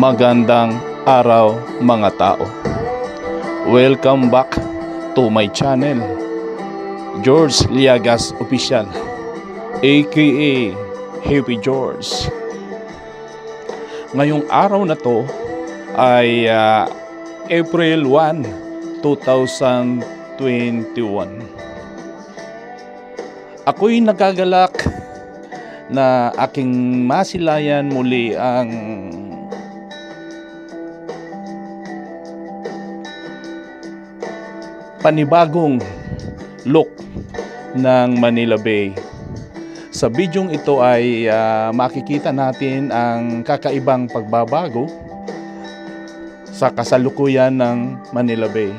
Magandang araw mga tao. Welcome back to my channel. George Liagas Official aka Happy George. Ngayong araw na to ay ah, April 1, 2021. Ako'y nagagalak na aking masilayan muli ang panibagong look ng Manila Bay. Sa bidyong ito ay ah, makikita natin ang kakaibang pagbabago sa kasalukuyan ng Manila Bay.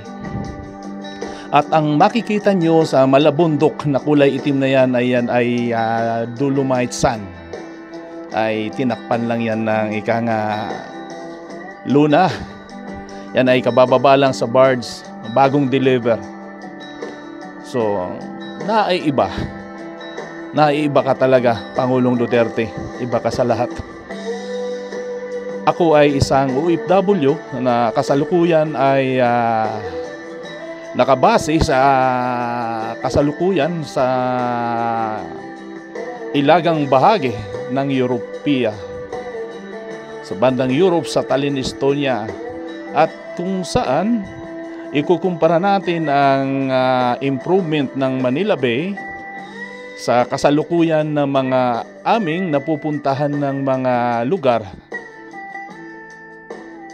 At ang makikita nyo sa malabundok na kulay itim na yan ay yan ay ah, dolomite sand. Ay tinakpan lang yan ng ika nga luna. Yan ay kabababa lang sa barge, bagong deliver. So, naiiba. Naiiba ka talaga, Pangulong Duterte. Iba ka sa lahat. Ako ay isang OFW na kasalukuyan ay ah, nakabase sa kasalukuyan sa ilagang bahagi ng Europea sa bandang Europe sa Tallinn, Estonia at kung saan ikukumpara natin ang ah, improvement ng Manila Bay sa kasalukuyan ng mga aming napupuntahan ng mga lugar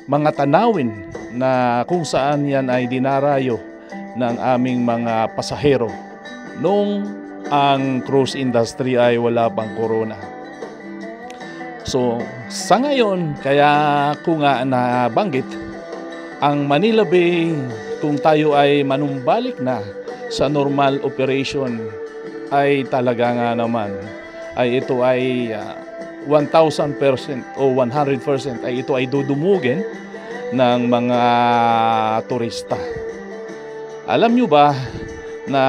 mga tanawin na kung saan yan ay dinarayo ng aming mga pasahero noong ang cruise industry ay wala pang corona. So, sa ngayon, kaya ko nga nabanggit, ang Manila Bay, kung tayo ay manumbalik na sa normal operation, ay talaga nga naman, ay ito ay ah, 1,000% o 100% ay ito ay dudumugin ng mga turista. Alam nyo ba na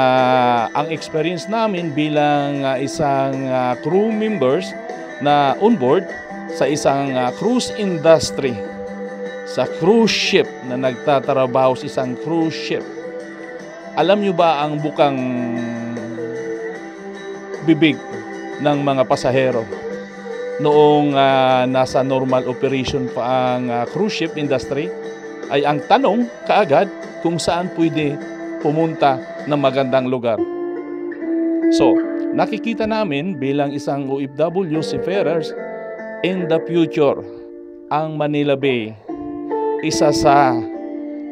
ang experience namin bilang ah, isang ah, crew members na on board sa isang ah, cruise industry sa cruise ship na nagtatrabaho sa isang cruise ship. Alam nyo ba ang bukang bibig ng mga pasahero noong ah, nasa normal operation pa ang ah, cruise ship industry ay ang tanong kaagad kung saan pwede pumunta ng magandang lugar. So, nakikita namin bilang isang OFW seafarers in the future ang Manila Bay isa sa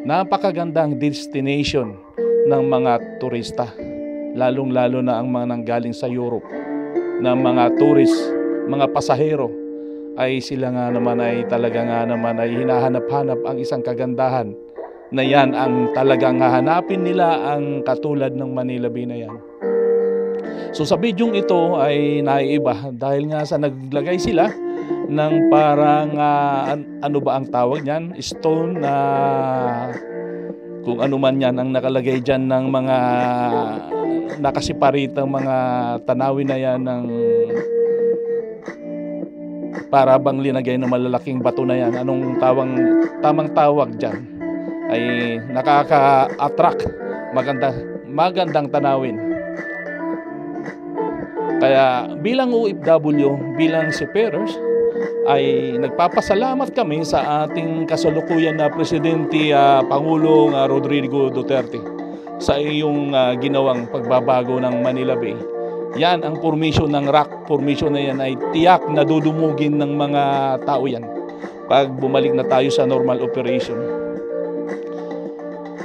napakagandang destination ng mga turista lalong-lalo na ang mga nanggaling sa Europe na mga tourist, mga pasahero ay sila nga naman ay talaga nga naman ay hinahanap-hanap ang isang kagandahan na yan ang talagang hahanapin nila ang katulad ng Manila Bay na yan. So sa bidyong ito ay naiiba dahil nga sa naglagay sila ng parang ah, an- ano ba ang tawag niyan? Stone na kung ano man yan ang nakalagay dyan ng mga nakasiparitang mga tanawin na yan ng para bang linagay ng malalaking bato na yan. Anong tawang, tamang tawag dyan? Ay nakaka-attract. Maganda, magandang tanawin. Kaya bilang OFW, bilang seafarers, ay nagpapasalamat kami sa ating kasalukuyan na Presidente ah, Pangulong ah, Rodrigo Duterte sa iyong ah, ginawang pagbabago ng Manila Bay. Yan ang formation ng rock formation na yan ay tiyak na dudumugin ng mga tao yan pag bumalik na tayo sa normal operation.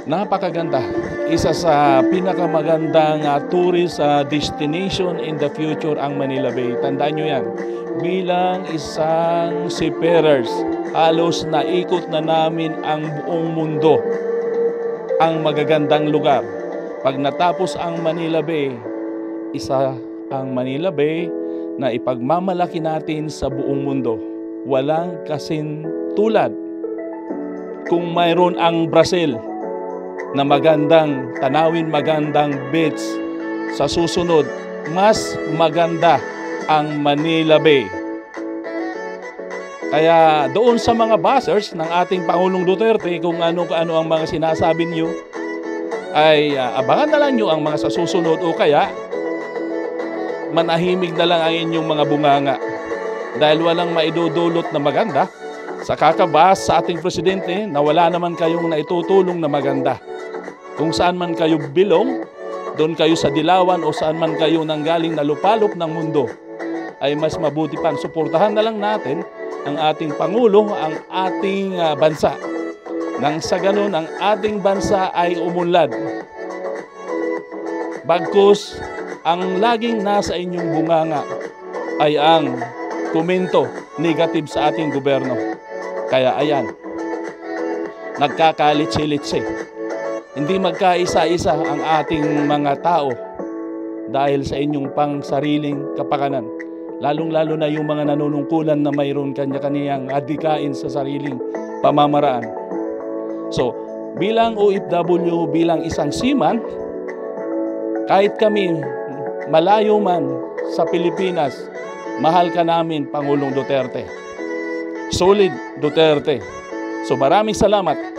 Napakaganda. Isa sa pinakamagandang ah, tourist ah, destination in the future ang Manila Bay. Tandaan nyo yan. Bilang isang seafarers, halos naikot na namin ang buong mundo ang magagandang lugar. Pag natapos ang Manila Bay, isa ang Manila Bay na ipagmamalaki natin sa buong mundo. Walang kasin tulad. Kung mayroon ang Brazil na magandang tanawin, magandang beach, sa susunod, mas maganda ang Manila Bay. Kaya doon sa mga buzzers ng ating Pangulong Duterte kung ano ano ang mga sinasabi niyo ay ah, abangan na lang niyo ang mga sa susunod o kaya manahimig na lang ang inyong mga bunganga dahil walang maidudulot na maganda sa kakabas sa ating presidente na wala naman kayong naitutulong na maganda. Kung saan man kayo bilong, doon kayo sa dilawan o saan man kayo nanggaling na lupalop ng mundo, ay mas mabuti pang suportahan na lang natin ang ating Pangulo, ang ating ah, bansa. Nang sa ganun, ang ating bansa ay umunlad. Bagkus, ang laging nasa inyong bunganga ay ang komento negative sa ating gobyerno. Kaya ayan, nagkakalitsi-litsi. Hindi magkaisa-isa ang ating mga tao dahil sa inyong pang sariling kapakanan. Lalong-lalo na yung mga nanunungkulan na mayroon kanya-kanyang adikain sa sariling pamamaraan. So, bilang OFW, bilang isang seaman, kahit kami malayo man sa Pilipinas, mahal ka namin, Pangulong Duterte. Solid Duterte. So maraming salamat